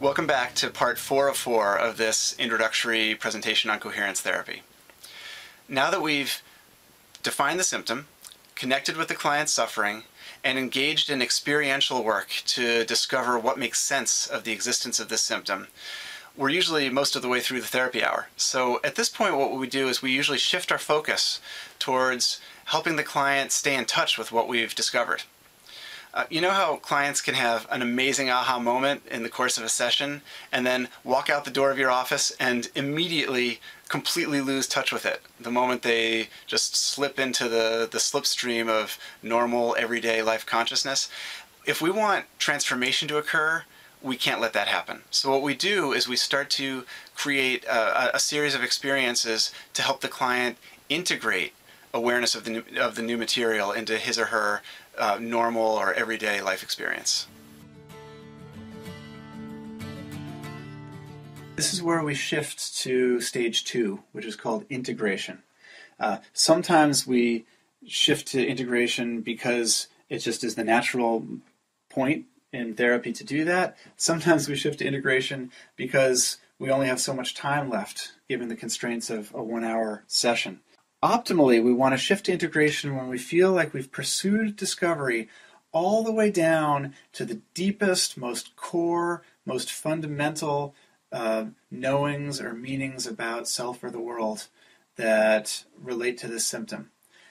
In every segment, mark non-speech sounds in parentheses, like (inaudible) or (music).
Welcome back to part 404 of this introductory presentation on coherence therapy. Now that we've defined the symptom, connected with the client's suffering, and engaged in experiential work to discover what makes sense of the existence of this symptom, we're usually most of the way through the therapy hour. So at this point, what we do is we usually shift our focus towards helping the client stay in touch with what we've discovered. Uh, you know how clients can have an amazing aha moment in the course of a session and then walk out the door of your office and immediately completely lose touch with it the moment they just slip into the, the slipstream of normal everyday life consciousness? If we want transformation to occur, we can't let that happen. So what we do is we start to create a, a series of experiences to help the client integrate awareness of the new, of the new material into his or her uh, normal or everyday life experience. This is where we shift to stage two, which is called integration. Uh, sometimes we shift to integration because it just is the natural point in therapy to do that. Sometimes we shift to integration because we only have so much time left given the constraints of a one hour session. Optimally, we want to shift to integration when we feel like we've pursued discovery all the way down to the deepest, most core, most fundamental uh, knowings or meanings about self or the world that relate to this symptom.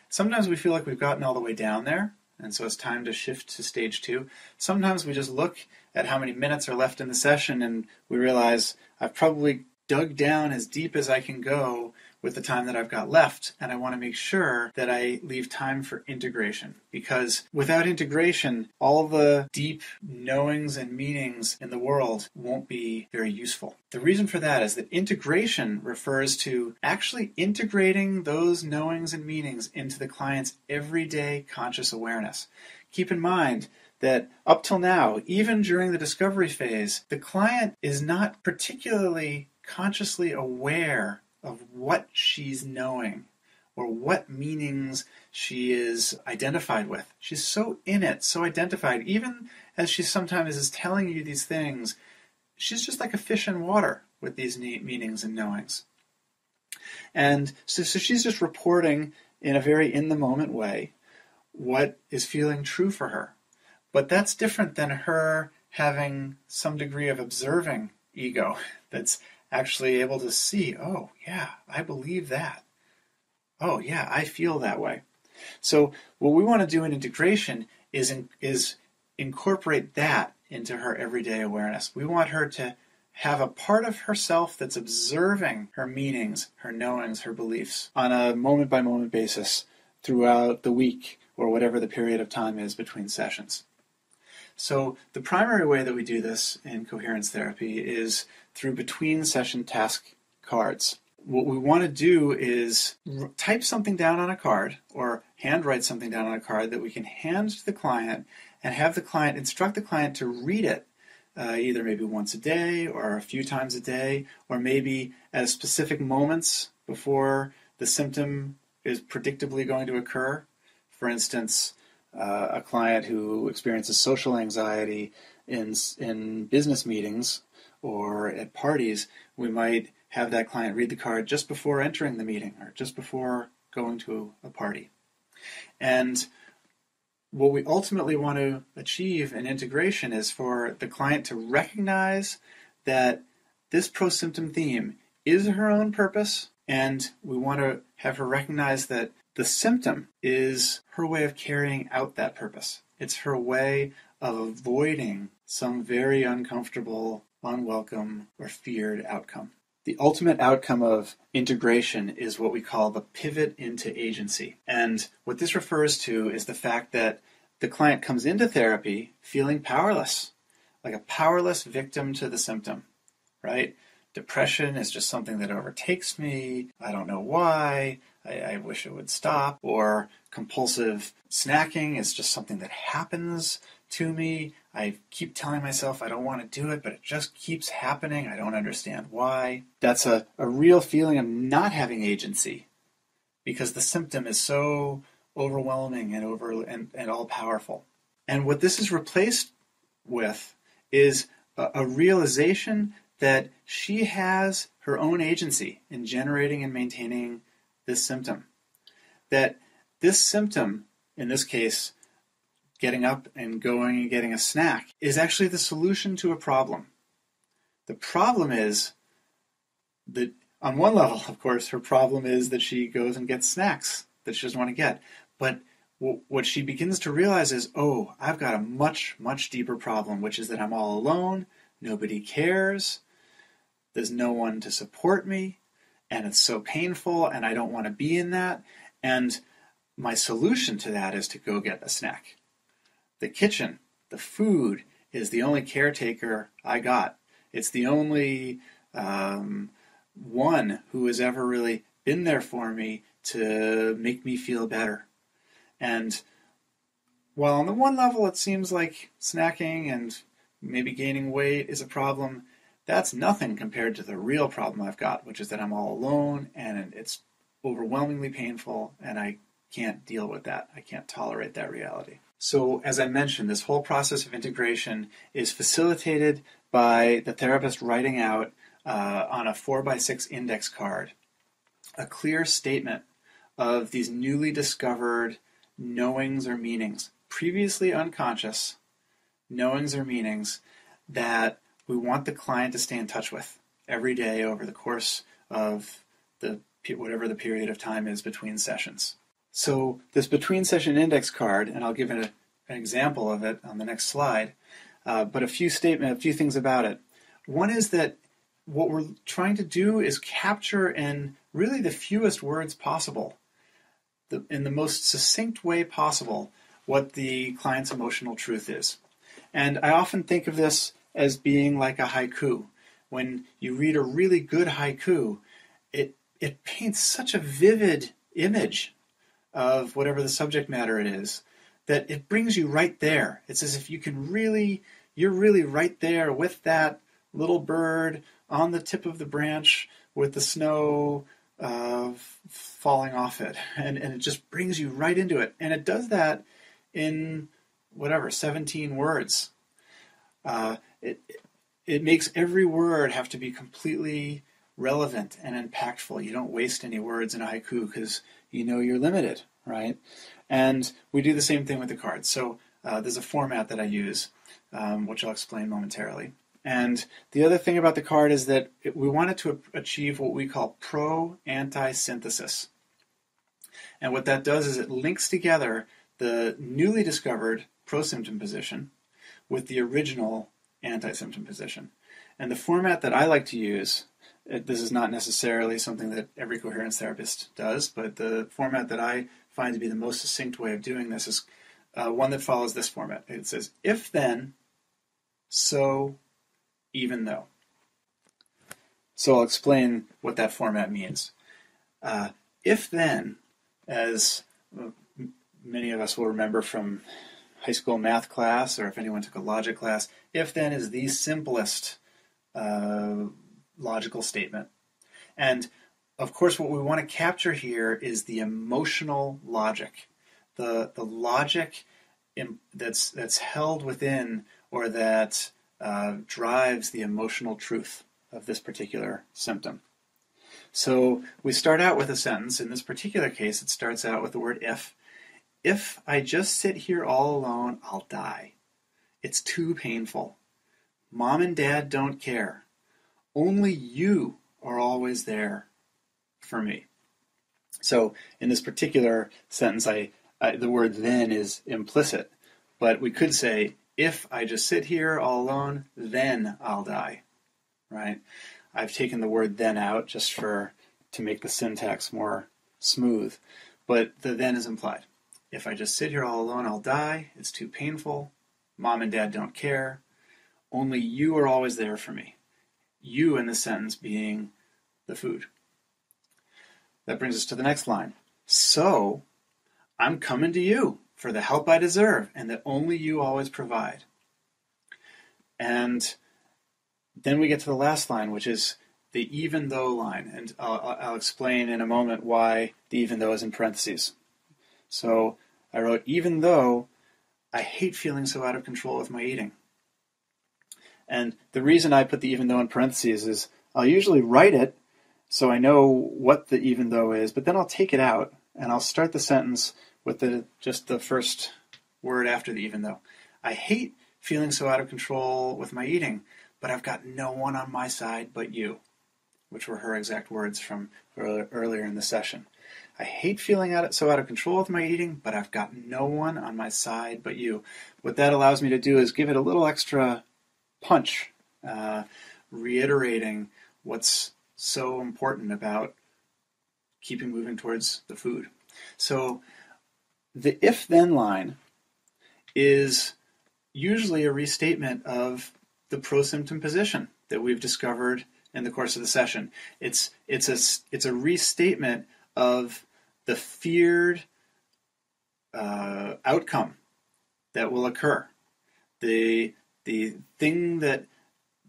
Sometimes we feel like we've gotten all the way down there, and so it's time to shift to stage two. Sometimes we just look at how many minutes are left in the session and we realize I've probably dug down as deep as I can go with the time that I've got left, and I want to make sure that I leave time for integration. Because without integration, all the deep knowings and meanings in the world won't be very useful. The reason for that is that integration refers to actually integrating those knowings and meanings into the client's everyday conscious awareness. Keep in mind, that up till now, even during the discovery phase, the client is not particularly consciously aware of what she's knowing or what meanings she is identified with. She's so in it, so identified. Even as she sometimes is telling you these things, she's just like a fish in water with these meanings and knowings. And so, so she's just reporting in a very in the moment way what is feeling true for her. But that's different than her having some degree of observing ego (laughs) that's actually able to see, oh, yeah, I believe that. Oh, yeah, I feel that way. So, what we want to do in integration is, in, is incorporate that into her everyday awareness. We want her to have a part of herself that's observing her meanings, her knowings, her beliefs on a moment by moment basis throughout the week or whatever the period of time is between sessions. So, the primary way that we do this in coherence therapy is through between session task cards. What we want to do is type something down on a card or handwrite something down on a card that we can hand to the client and have the client instruct the client to read it uh, either maybe once a day or a few times a day, or maybe at specific moments before the symptom is predictably going to occur. For instance, uh, a client who experiences social anxiety in in business meetings or at parties, we might have that client read the card just before entering the meeting or just before going to a party. And what we ultimately want to achieve in integration is for the client to recognize that this pro-symptom theme is her own purpose, and we want to have her recognize that the symptom is her way of carrying out that purpose. It's her way of avoiding some very uncomfortable unwelcome, or feared outcome. The ultimate outcome of integration is what we call the pivot into agency. And what this refers to is the fact that the client comes into therapy feeling powerless, like a powerless victim to the symptom, right? Depression is just something that overtakes me. I don't know why. I, I, wish it would stop. Or compulsive snacking is just something that happens to me. I keep telling myself I don't want to do it, but it just keeps happening. I don't understand why. That's a, a real feeling of not having agency because the symptom is so overwhelming and over and, and all powerful. And what this is replaced with is a, a realization that she has her own agency in generating and maintaining this symptom. That this symptom, in this case, getting up and going and getting a snack, is actually the solution to a problem. The problem is that, on one level, (laughs) of course, her problem is that she goes and gets snacks that she doesn't want to get. But what she begins to realize is, oh, I've got a much, much deeper problem, which is that I'm all alone, nobody cares, there's no one to support me, and it's so painful, and I don't want to be in that. And my solution to that is to go get a snack. The kitchen, the food, is the only caretaker I got. It's the only um, one who has ever really been there for me to make me feel better. And while on the one level it seems like snacking and maybe gaining weight is a problem, that's nothing compared to the real problem I've got, which is that I'm all alone and it's overwhelmingly painful and I can't deal with that. I can't tolerate that reality. So, as I mentioned, this whole process of integration is facilitated by the therapist writing out uh, on a 4x6 index card a clear statement of these newly discovered knowings or meanings, previously unconscious knowings or meanings that we want the client to stay in touch with every day over the course of the whatever the period of time is between sessions. So this between session index card, and I'll give an, an example of it on the next slide, uh, but a few statement, a few things about it. One is that what we're trying to do is capture in really the fewest words possible the, in the most succinct way possible what the client's emotional truth is. And I often think of this as being like a haiku. When you read a really good haiku, it, it paints such a vivid image of whatever the subject matter it is that it brings you right there. It's as if you can really, you're really right there with that little bird on the tip of the branch with the snow uh, falling off it, and and it just brings you right into it, and it does that in whatever 17 words. Uh, it it makes every word have to be completely relevant and impactful. You don't waste any words in a haiku because you know you're limited, right? And we do the same thing with the cards. So uh, there's a format that I use, um, which I'll explain momentarily. And the other thing about the card is that it, we wanted to achieve what we call pro-anti synthesis. And what that does is it links together the newly discovered pro-symptom position with the original anti-symptom position. And the format that I like to use, it, this is not necessarily something that every coherence therapist does, but the format that I find to be the most succinct way of doing this is uh, one that follows this format. It says, if then, so even though. So I'll explain what that format means. Uh, if then, as many of us will remember from high school math class, or if anyone took a logic class, if then is the simplest uh, logical statement. And of course, what we want to capture here is the emotional logic, the the logic in, that's that's held within or that uh, drives the emotional truth of this particular symptom. So we start out with a sentence. In this particular case, it starts out with the word if. If I just sit here all alone, I'll die. It's too painful. Mom and dad don't care. Only you are always there for me. So in this particular sentence, I, I the word then is implicit, but we could say if I just sit here all alone, then I'll die. Right? I've taken the word then out just for to make the syntax more smooth, but the then is implied. If I just sit here all alone, I'll die. It's too painful. Mom and dad don't care. Only you are always there for me. You in the sentence being the food. That brings us to the next line. So, I'm coming to you for the help I deserve and that only you always provide. And then we get to the last line, which is the even though line. And I'll, I'll explain in a moment why the even though is in parentheses. So I wrote, even though I hate feeling so out of control with my eating. And the reason I put the even though in parentheses is I'll usually write it so I know what the even though is, but then I'll take it out and I'll start the sentence with the just the first word after the even though. I hate feeling so out of control with my eating, but I've got no one on my side but you, which were her exact words from earlier in the session. I hate feeling out, so out of control with my eating, but I've got no one on my side but you. What that allows me to do is give it a little extra punch, uh, reiterating what's so important about keeping moving towards the food. So the if then line is usually a restatement of the pro-symptom position that we've discovered in the course of the session. It's it's a it's a restatement of the feared uh, outcome that will occur. The the thing that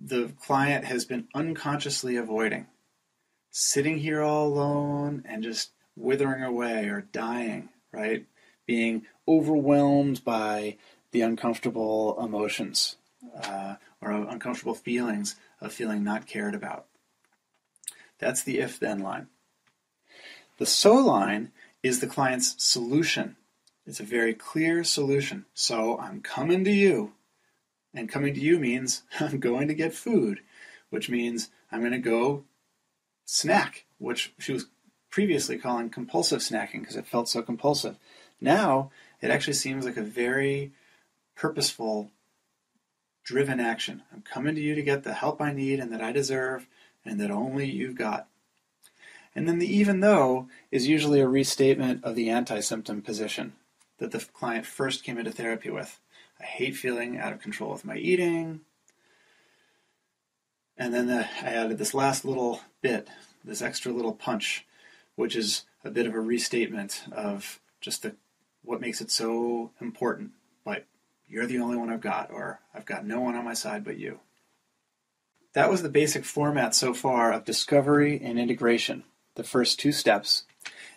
the client has been unconsciously avoiding, sitting here all alone and just withering away or dying, right? Being overwhelmed by the uncomfortable emotions uh, or uncomfortable feelings of feeling not cared about. That's the if then line. The so line is the client's solution. It's a very clear solution. So I'm coming to you. And coming to you means (laughs) I'm going to get food, which means I'm going to go snack, which she was previously calling compulsive snacking because it felt so compulsive. Now it actually seems like a very purposeful, driven action. I'm coming to you to get the help I need and that I deserve and that only you've got. And then the even though is usually a restatement of the anti symptom position that the client first came into therapy with. I hate feeling out of control with my eating. And then the, I added this last little bit, this extra little punch, which is a bit of a restatement of just the what makes it so important. But you're the only one I've got, or I've got no one on my side but you. That was the basic format so far of discovery and integration, the first two steps.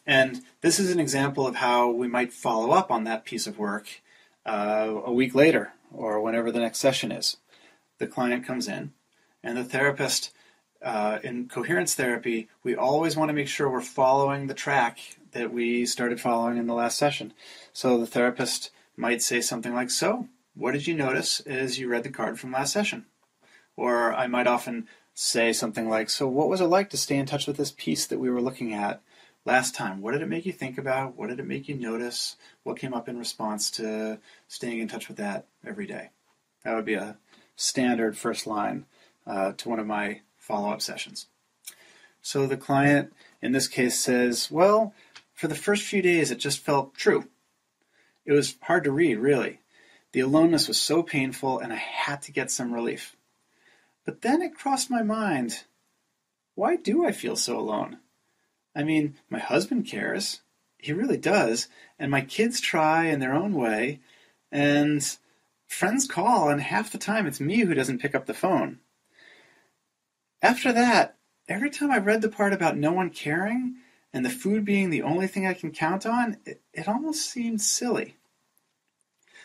And this is an example of how we might follow up on that piece of work uh, a week later or whenever the next session is. The client comes in, and the therapist, uh, in coherence therapy, we always want to make sure we're following the track that we started following in the last session. So the therapist might say something like, So, what did you notice as you read the card from last session? Or I might often say something like, So, what was it like to stay in touch with this piece that we were looking at last time? What did it make you think about? What did it make you notice? What came up in response to staying in touch with that every day? That would be a standard first line uh, to one of my follow up sessions. So the client in this case says, Well, for the first few days it just felt true. It was hard to read, really. The aloneness was so painful, and I had to get some relief. But then it crossed my mind why do I feel so alone? I mean, my husband cares. He really does. And my kids try in their own way. And friends call, and half the time it's me who doesn't pick up the phone. After that, every time I read the part about no one caring, and the food being the only thing I can count on, it, it almost seemed silly.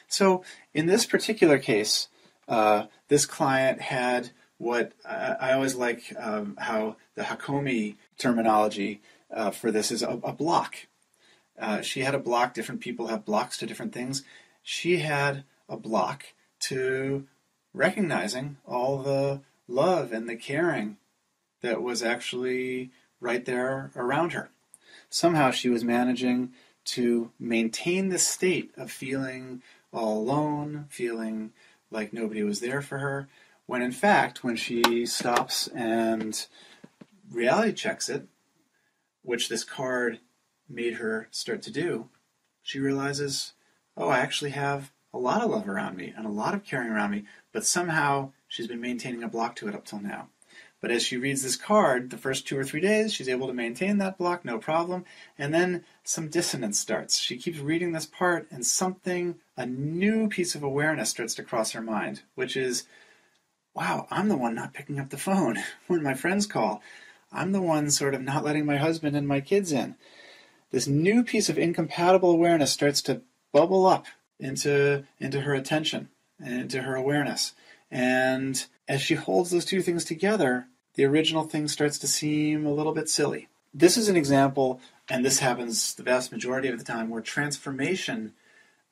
So in this particular case, uh, this client had what uh, I always like um, how the Hakomi terminology uh, for this is a, a block. Uh, she had a block. Different people have blocks to different things. She had a block to recognizing all the love and the caring that was actually right there around her somehow she was managing to maintain this state of feeling all alone, feeling like nobody was there for her, when in fact, when she stops and reality checks it, which this card made her start to do, she realizes, oh, I actually have a lot of love around me and a lot of caring around me, but somehow she's been maintaining a block to it up till now. But as she reads this card, the first two or three days, she's able to maintain that block, no problem. And then some dissonance starts. She keeps reading this part, and something, a new piece of awareness starts to cross her mind, which is, wow, I'm the one not picking up the phone (laughs) when my friends call. I'm the one sort of not letting my husband and my kids in. This new piece of incompatible awareness starts to bubble up into, into her attention and into her awareness. And as she holds those two things together, the original thing starts to seem a little bit silly. This is an example, and this happens the vast majority of the time, where transformation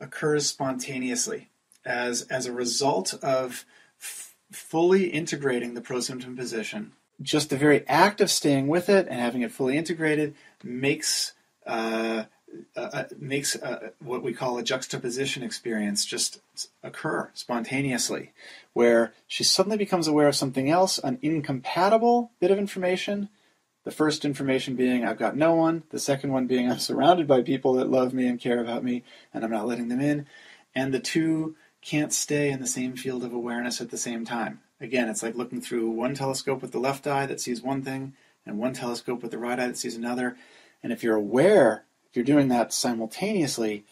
occurs spontaneously as, as a result of fully integrating the prosymptom position. Just the very act of staying with it and having it fully integrated makes uh, uh, uh, makes uh, what we call a juxtaposition experience just occur spontaneously, where she suddenly becomes aware of something else, an incompatible bit of information. The first information being, I've got no one. The second one being, I'm surrounded by people that love me and care about me, and I'm not letting them in. And the two can't stay in the same field of awareness at the same time. Again, it's like looking through one telescope with the left eye that sees one thing, and one telescope with the right eye that sees another. And if you're aware if you're doing that simultaneously,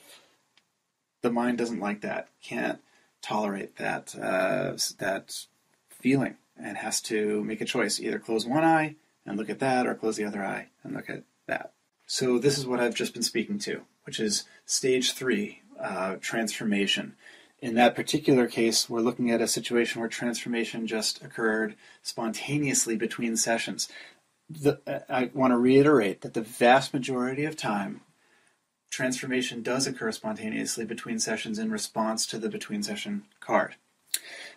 the mind doesn't like that, can't tolerate that uh, that feeling, and has to make a choice: either close one eye and look at that, or close the other eye and look at that. So this is what I've just been speaking to, which is stage three, uh, transformation. In that particular case, we're looking at a situation where transformation just occurred spontaneously between sessions. The, I want to reiterate that the vast majority of time, transformation does occur spontaneously between sessions in response to the between session card.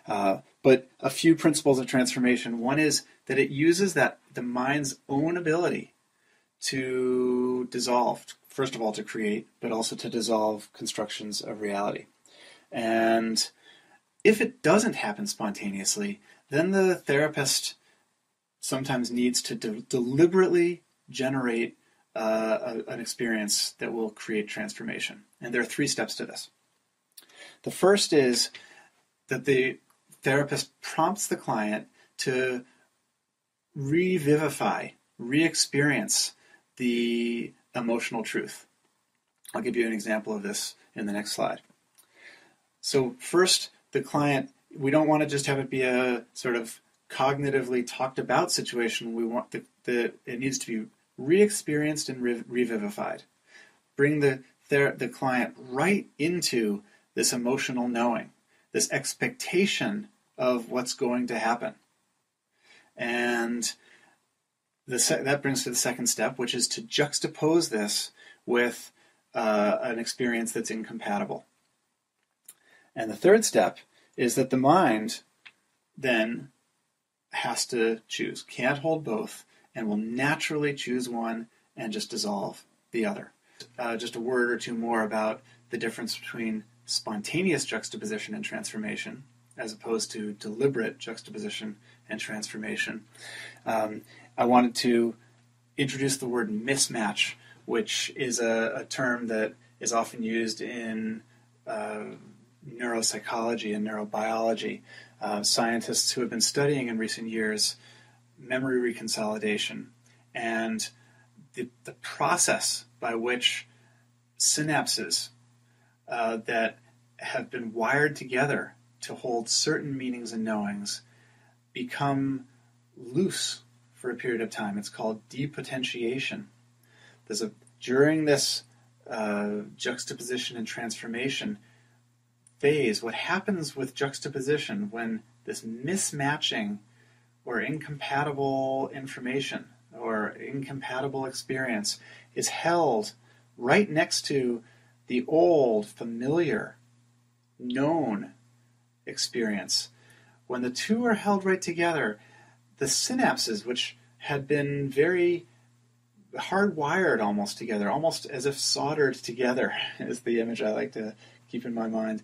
Uh, but a few principles of transformation. One is that it uses that the mind's own ability to dissolve, first of all to create, but also to dissolve constructions of reality. And if it doesn't happen spontaneously, then the therapist sometimes needs to de- deliberately generate uh, a, an experience that will create transformation. And there are three steps to this. The first is that the therapist prompts the client to revivify, re experience the emotional truth. I'll give you an example of this in the next slide. So, first, the client, we don't want to just have it be a sort of cognitively talked about situation. We want the, the it needs to be re-experienced and re- revivified. Bring the their, the client right into this emotional knowing, this expectation of what's going to happen, and the se- that brings to the second step, which is to juxtapose this with uh, an experience that's incompatible. And the third step is that the mind then has to choose, can't hold both, and will naturally choose one and just dissolve the other. Uh, just a word or two more about the difference between spontaneous juxtaposition and transformation as opposed to deliberate juxtaposition and transformation. Um, I wanted to introduce the word mismatch, which is a, a term that is often used in uh, neuropsychology and neurobiology. Uh, scientists who have been studying in recent years memory reconsolidation and the, the process by which synapses uh, that have been wired together to hold certain meanings and knowings become loose for a period of time. It's called depotentiation. There's a during this uh, juxtaposition and transformation, phase, what happens with juxtaposition when this mismatching or incompatible information or incompatible experience is held right next to the old, familiar, known experience. When the two are held right together, the synapses, which had been very hardwired almost together, almost as if soldered together, (laughs) is the image I like to keep in my mind,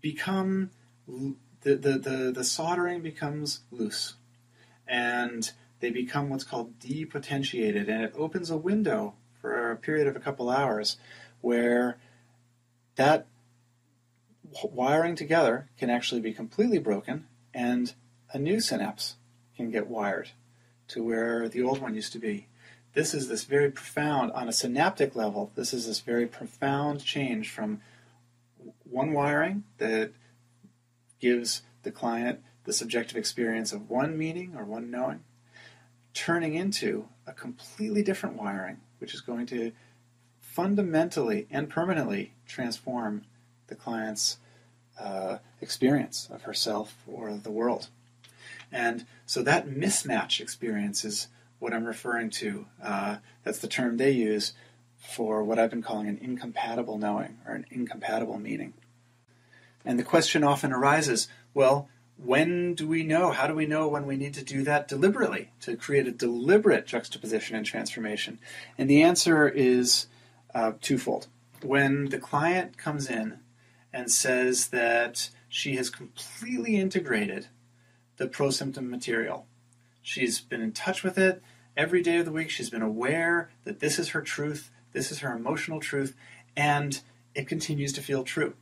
become the, the, the, the soldering becomes loose and they become what's called depotentiated and it opens a window for a period of a couple hours where that wiring together can actually be completely broken and a new synapse can get wired to where the old one used to be. This is this very profound, on a synaptic level, this is this very profound change from one wiring that gives the client the subjective experience of one meaning or one knowing, turning into a completely different wiring, which is going to fundamentally and permanently transform the client's uh, experience of herself or the world. And so that mismatch experience is what I'm referring to. Uh, that's the term they use for what I've been calling an incompatible knowing or an incompatible meaning. And the question often arises well, when do we know? How do we know when we need to do that deliberately, to create a deliberate juxtaposition and transformation? And the answer is uh, twofold. When the client comes in and says that she has completely integrated the pro symptom material, she's been in touch with it every day of the week, she's been aware that this is her truth, this is her emotional truth, and it continues to feel true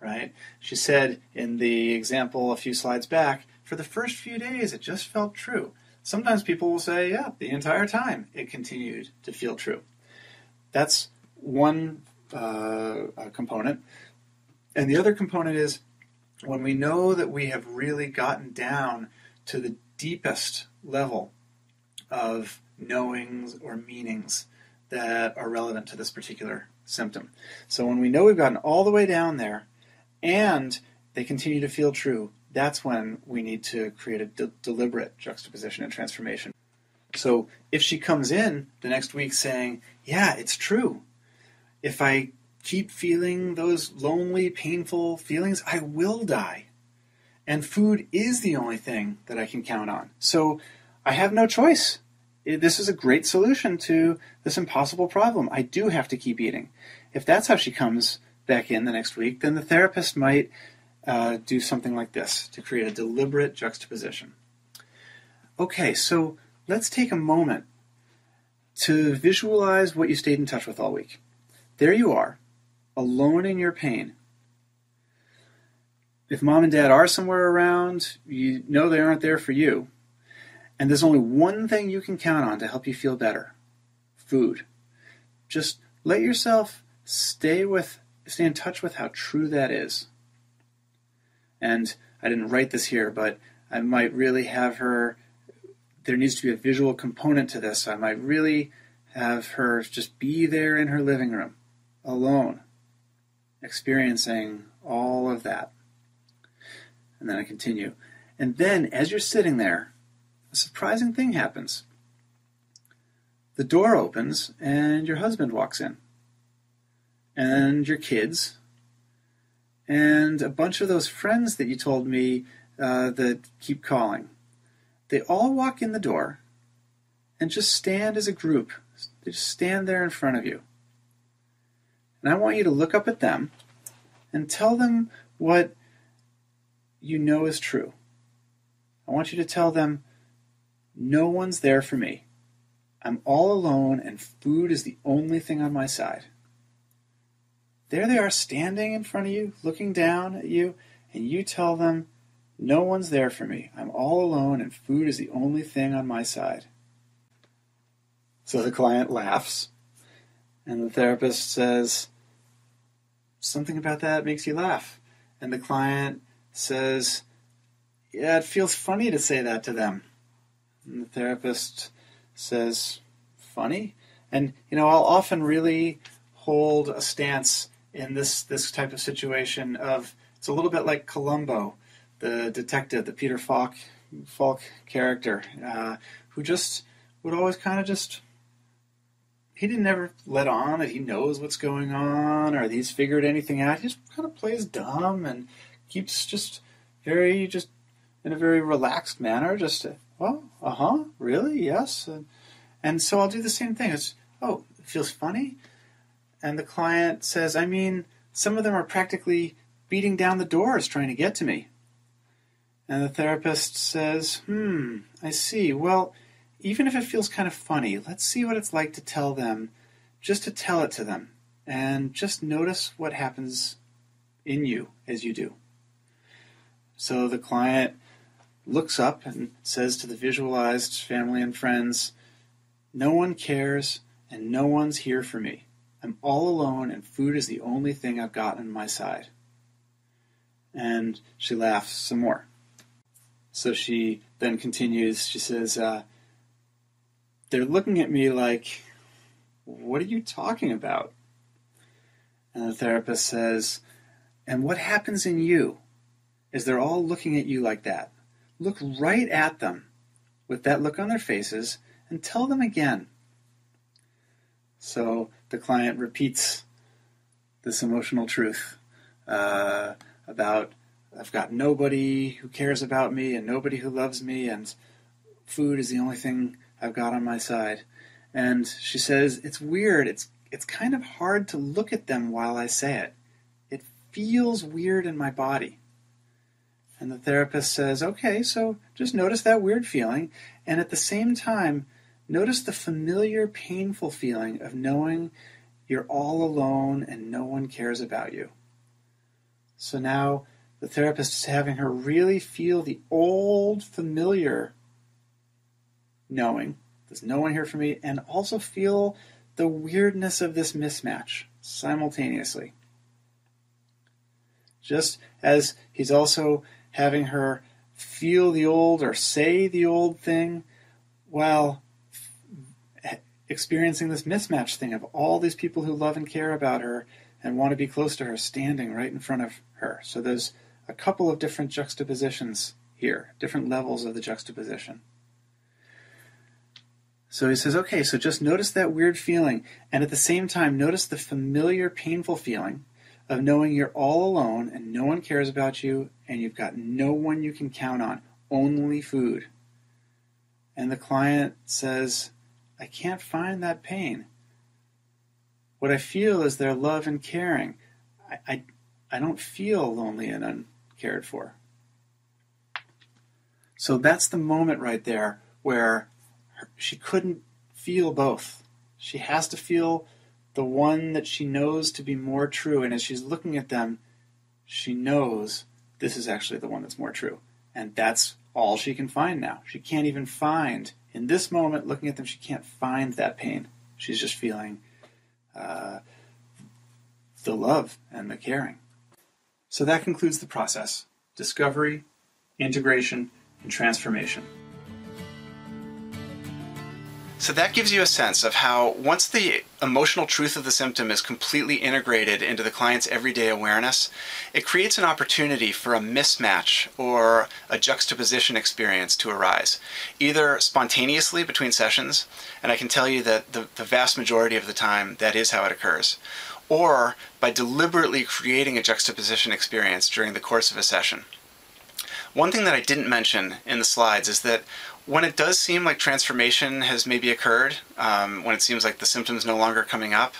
right? She said in the example a few slides back, for the first few days it just felt true. Sometimes people will say, yeah, the entire time it continued to feel true. That's one uh, component. And the other component is when we know that we have really gotten down to the deepest level of knowings or meanings that are relevant to this particular symptom. So when we know we've gotten all the way down there, and they continue to feel true, that's when we need to create a de- deliberate juxtaposition and transformation. So if she comes in the next week saying, Yeah, it's true. If I keep feeling those lonely, painful feelings, I will die. And food is the only thing that I can count on. So I have no choice. This is a great solution to this impossible problem. I do have to keep eating. If that's how she comes back in the next week, then the therapist might uh, do something like this to create a deliberate juxtaposition. Okay, so let's take a moment to visualize what you stayed in touch with all week. There you are, alone in your pain. If mom and dad are somewhere around, you know they aren't there for you. And there's only one thing you can count on to help you feel better food. Just let yourself stay with stay in touch with how true that is. And I didn't write this here, but I might really have her. There needs to be a visual component to this. I might really have her just be there in her living room, alone, experiencing all of that. And then I continue. And then, as you're sitting there, a surprising thing happens. The door opens, and your husband walks in and your kids and a bunch of those friends that you told me uh, that keep calling. They all walk in the door and just stand as a group. They just stand there in front of you. And I want you to look up at them and tell them what you know is true. I want you to tell them, no one's there for me. I'm all alone, and food is the only thing on my side. There they are standing in front of you, looking down at you, and you tell them, No one's there for me. I'm all alone, and food is the only thing on my side. So the client laughs, and the therapist says, Something about that makes you laugh. And the client says, Yeah, it feels funny to say that to them. And the therapist says, Funny? And, you know, I'll often really hold a stance in this this type of situation of it's a little bit like Columbo, the detective, the Peter Falk Falk character, uh, who just would always kind of just he didn't ever let on that he knows what's going on or that he's figured anything out. He just kind of plays dumb and keeps just very just in a very relaxed manner. Just well, uh huh, really, yes, and, and so I'll do the same thing. It's oh, it feels funny. And the client says, I mean, some of them are practically beating down the doors trying to get to me. And the therapist says, Hmm, I see. Well, even if it feels kind of funny, let's see what it's like to tell them, just to tell it to them, and just notice what happens in you as you do. So the client looks up and says to the visualized family and friends, No one cares and no one's here for me. I'm all alone, and food is the only thing I've got on my side. And she laughs some more. So she then continues, she says, uh, They're looking at me like, What are you talking about? And the therapist says, And what happens in you is they're all looking at you like that. Look right at them with that look on their faces and tell them again. So the client repeats this emotional truth uh, about I've got nobody who cares about me and nobody who loves me, and food is the only thing I've got on my side. And she says, It's weird. It's, it's kind of hard to look at them while I say it. It feels weird in my body. And the therapist says, Okay, so just notice that weird feeling. And at the same time, notice the familiar, painful feeling of knowing you're all alone and no one cares about you. So now the therapist is having her really feel the old, familiar knowing there's no one here for me, and also feel the weirdness of this mismatch simultaneously. Just as he's also having her feel the old or say the old thing while experiencing this mismatch thing of all these people who love and care about her and want to be close to her standing right in front of her. So there's a couple of different juxtapositions here, different levels of the juxtaposition. So he says, okay, so just notice that weird feeling, and at the same time, notice the familiar, painful feeling of knowing you're all alone and no one cares about you, and you've got no one you can count on, only food. And the client says, I can't find that pain. What I feel is their love and caring. I, I, I don't feel lonely and uncared for. So that's the moment right there where she couldn't feel both. She has to feel the one that she knows to be more true. And as she's looking at them, she knows this is actually the one that's more true. And that's all she can find now. She can't even find, in this moment, looking at them, she can't find that pain. She's just feeling uh, the love and the caring. So that concludes the process discovery, integration, and transformation. So that gives you a sense of how once the emotional truth of the symptom is completely integrated into the client's everyday awareness, it creates an opportunity for a mismatch or a juxtaposition experience to arise, either spontaneously between sessions, and I can tell you that the, the vast majority of the time that is how it occurs, or by deliberately creating a juxtaposition experience during the course of a session. One thing that I didn't mention in the slides is that when it does seem like transformation has maybe occurred, um, when it seems like the symptoms no longer coming up,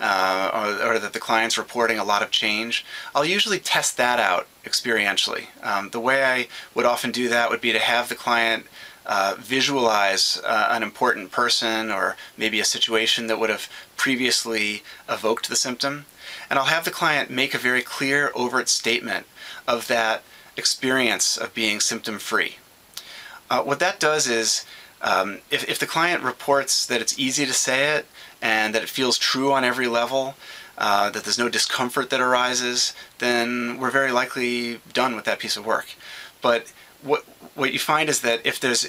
uh, or, or, that the client's reporting a lot of change, I'll usually test that out experientially. Um, the way I would often do that would be to have the client uh, visualize uh, an important person or maybe a situation that would have previously evoked the symptom. And I'll have the client make a very clear, overt statement of that experience of being symptom free. Uh, what that does is, um, if, if the client reports that it's easy to say it and that it feels true on every level, uh, that there's no discomfort that arises, then we're very likely done with that piece of work. But what what you find is that if there's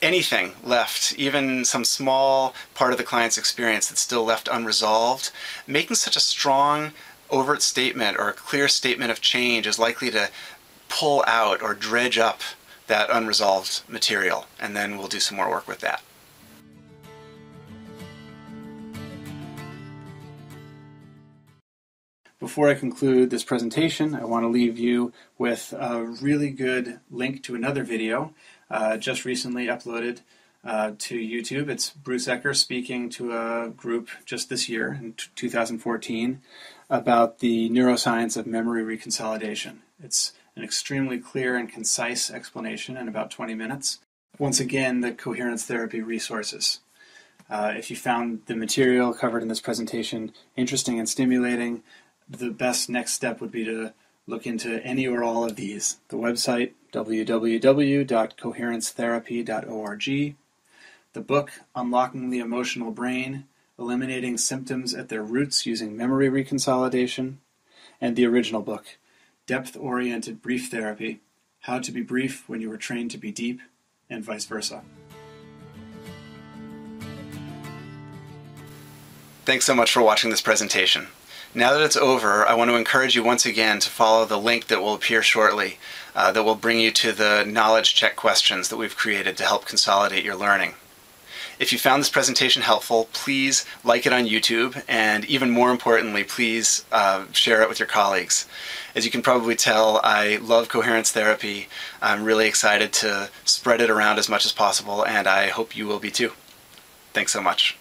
anything left, even some small part of the client's experience that's still left unresolved, making such a strong overt statement or a clear statement of change is likely to pull out or dredge up that unresolved material, and then we'll do some more work with that. Before I conclude this presentation, I want to leave you with a really good link to another video uh, just recently uploaded uh, to YouTube. It's Bruce Ecker speaking to a group just this year in 2014 about the neuroscience of memory reconsolidation. It's an extremely clear and concise explanation in about 20 minutes. Once again, the coherence therapy resources. Uh, if you found the material covered in this presentation interesting and stimulating, the best next step would be to look into any or all of these. The website, www.coherencetherapy.org, the book, Unlocking the Emotional Brain, Eliminating Symptoms at Their Roots Using Memory Reconsolidation, and the original book, depth-oriented brief therapy, how to be brief when you were trained to be deep, and vice versa. Thanks so much for watching this presentation. Now that it's over, I want to encourage you once again to follow the link that will appear shortly uh, that will bring you to the knowledge check questions that we've created to help consolidate your learning. If you found this presentation helpful, please like it on YouTube, and even more importantly, please uh, share it with your colleagues. As you can probably tell, I love coherence therapy. I'm really excited to spread it around as much as possible, and I hope you will be too. Thanks so much.